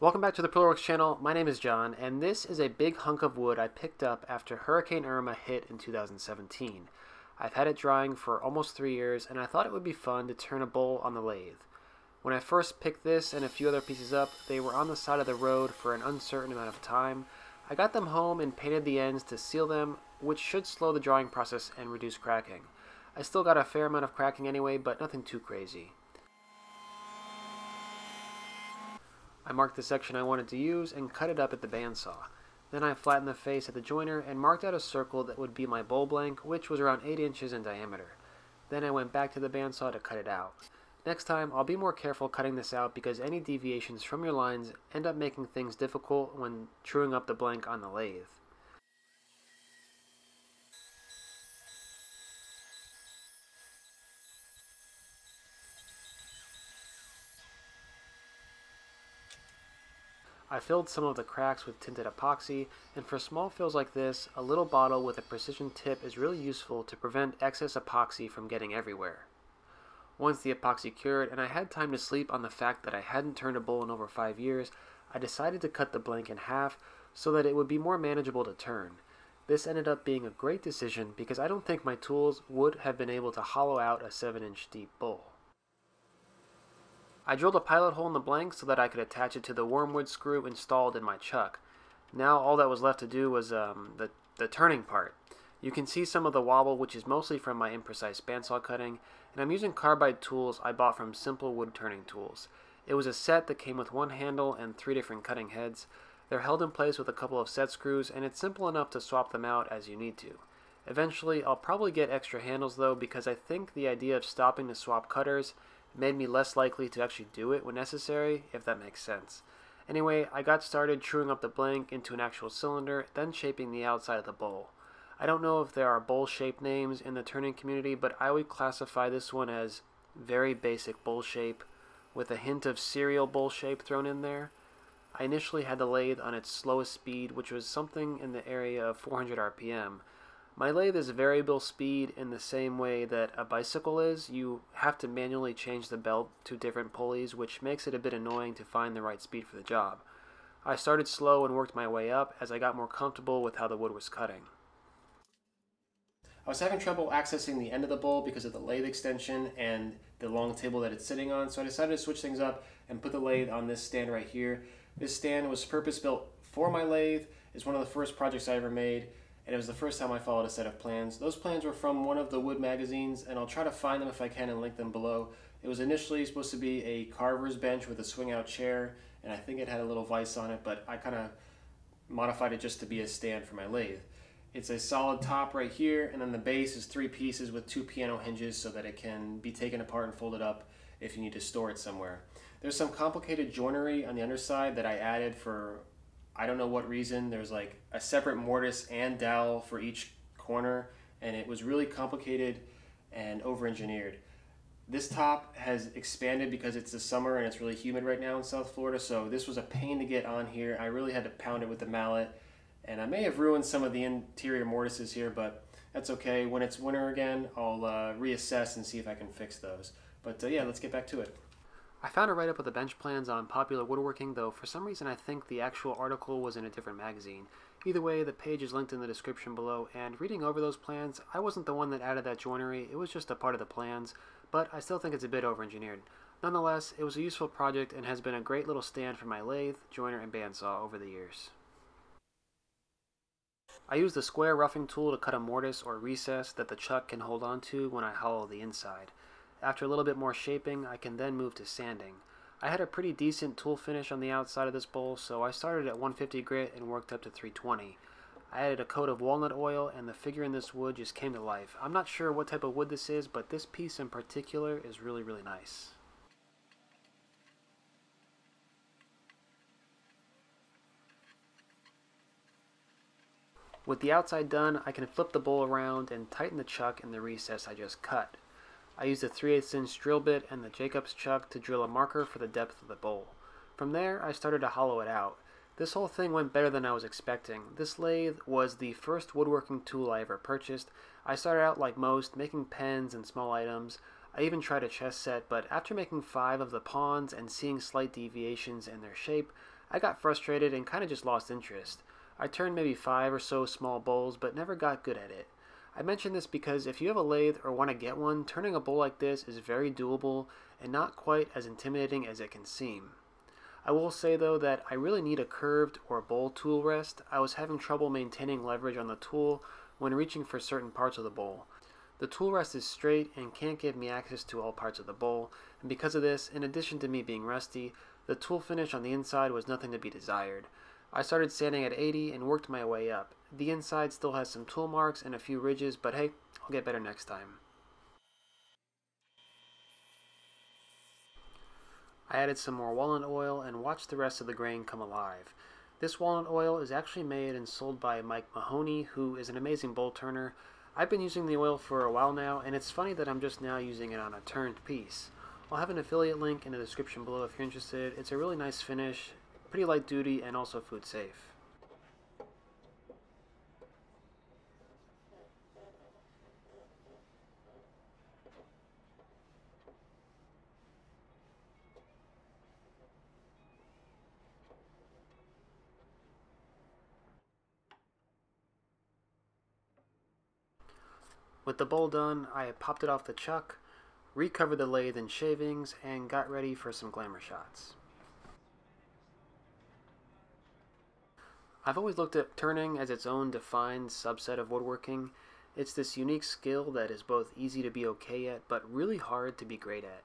Welcome back to the Parillaworks channel. My name is John, and this is a big hunk of wood I picked up after Hurricane Irma hit in 2017. I've had it drying for almost three years, and I thought it would be fun to turn a bowl on the lathe. When I first picked this and a few other pieces up, they were on the side of the road for an uncertain amount of time. I got them home and painted the ends to seal them, which should slow the drying process and reduce cracking. I still got a fair amount of cracking anyway, but nothing too crazy. I marked the section I wanted to use and cut it up at the bandsaw. Then I flattened the face at the joiner and marked out a circle that would be my bowl blank, which was around 8 inches in diameter. Then I went back to the bandsaw to cut it out. Next time, I'll be more careful cutting this out because any deviations from your lines end up making things difficult when truing up the blank on the lathe. I filled some of the cracks with tinted epoxy, and for small fills like this, a little bottle with a precision tip is really useful to prevent excess epoxy from getting everywhere. Once the epoxy cured and I had time to sleep on the fact that I hadn't turned a bowl in over 5 years, I decided to cut the blank in half so that it would be more manageable to turn. This ended up being a great decision because I don't think my tools would have been able to hollow out a 7 inch deep bowl. I drilled a pilot hole in the blank so that I could attach it to the wormwood screw installed in my chuck. Now all that was left to do was um, the, the turning part. You can see some of the wobble which is mostly from my imprecise bandsaw cutting, and I'm using carbide tools I bought from Simple Wood Turning Tools. It was a set that came with one handle and three different cutting heads. They're held in place with a couple of set screws, and it's simple enough to swap them out as you need to. Eventually, I'll probably get extra handles though because I think the idea of stopping to swap cutters made me less likely to actually do it when necessary, if that makes sense. Anyway, I got started truing up the blank into an actual cylinder, then shaping the outside of the bowl. I don't know if there are bowl shape names in the turning community, but I would classify this one as very basic bowl shape with a hint of cereal bowl shape thrown in there. I initially had the lathe on its slowest speed, which was something in the area of 400 RPM, my lathe is variable speed in the same way that a bicycle is. You have to manually change the belt to different pulleys, which makes it a bit annoying to find the right speed for the job. I started slow and worked my way up as I got more comfortable with how the wood was cutting. I was having trouble accessing the end of the bowl because of the lathe extension and the long table that it's sitting on, so I decided to switch things up and put the lathe on this stand right here. This stand was purpose built for my lathe. It's one of the first projects I ever made and it was the first time I followed a set of plans. Those plans were from one of the wood magazines, and I'll try to find them if I can and link them below. It was initially supposed to be a carver's bench with a swing out chair, and I think it had a little vise on it, but I kind of modified it just to be a stand for my lathe. It's a solid top right here, and then the base is three pieces with two piano hinges so that it can be taken apart and folded up if you need to store it somewhere. There's some complicated joinery on the underside that I added for I don't know what reason. There's like a separate mortise and dowel for each corner, and it was really complicated and over-engineered. This top has expanded because it's the summer and it's really humid right now in South Florida, so this was a pain to get on here. I really had to pound it with the mallet, and I may have ruined some of the interior mortises here, but that's okay. When it's winter again, I'll uh, reassess and see if I can fix those. But uh, yeah, let's get back to it. I found a write up of the bench plans on popular woodworking, though for some reason I think the actual article was in a different magazine. Either way, the page is linked in the description below, and reading over those plans, I wasn't the one that added that joinery, it was just a part of the plans, but I still think it's a bit over engineered. Nonetheless, it was a useful project and has been a great little stand for my lathe, joiner, and bandsaw over the years. I use the square roughing tool to cut a mortise or recess that the chuck can hold on to when I hollow the inside. After a little bit more shaping, I can then move to sanding. I had a pretty decent tool finish on the outside of this bowl, so I started at 150 grit and worked up to 320. I added a coat of walnut oil and the figure in this wood just came to life. I'm not sure what type of wood this is, but this piece in particular is really, really nice. With the outside done, I can flip the bowl around and tighten the chuck in the recess I just cut. I used a 3 8 inch drill bit and the Jacobs chuck to drill a marker for the depth of the bowl. From there, I started to hollow it out. This whole thing went better than I was expecting. This lathe was the first woodworking tool I ever purchased. I started out like most, making pens and small items. I even tried a chess set, but after making five of the pawns and seeing slight deviations in their shape, I got frustrated and kind of just lost interest. I turned maybe five or so small bowls, but never got good at it. I mention this because if you have a lathe or want to get one, turning a bowl like this is very doable and not quite as intimidating as it can seem. I will say though that I really need a curved or bowl tool rest. I was having trouble maintaining leverage on the tool when reaching for certain parts of the bowl. The tool rest is straight and can't give me access to all parts of the bowl, and because of this, in addition to me being rusty, the tool finish on the inside was nothing to be desired. I started sanding at 80 and worked my way up. The inside still has some tool marks and a few ridges, but hey, I'll get better next time. I added some more walnut oil and watched the rest of the grain come alive. This walnut oil is actually made and sold by Mike Mahoney, who is an amazing bowl turner. I've been using the oil for a while now, and it's funny that I'm just now using it on a turned piece. I'll have an affiliate link in the description below if you're interested. It's a really nice finish, pretty light duty, and also food safe. With the bowl done, I popped it off the chuck, recovered the lathe in shavings, and got ready for some glamour shots. I've always looked at turning as its own defined subset of woodworking. It's this unique skill that is both easy to be okay at, but really hard to be great at.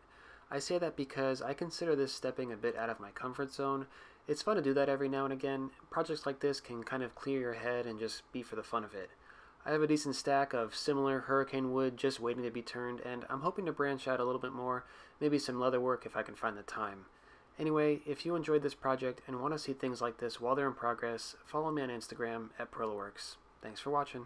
I say that because I consider this stepping a bit out of my comfort zone. It's fun to do that every now and again. Projects like this can kind of clear your head and just be for the fun of it. I have a decent stack of similar hurricane wood just waiting to be turned, and I'm hoping to branch out a little bit more, maybe some leather work if I can find the time. Anyway, if you enjoyed this project and want to see things like this while they're in progress, follow me on Instagram at Parillaworks. Thanks for watching.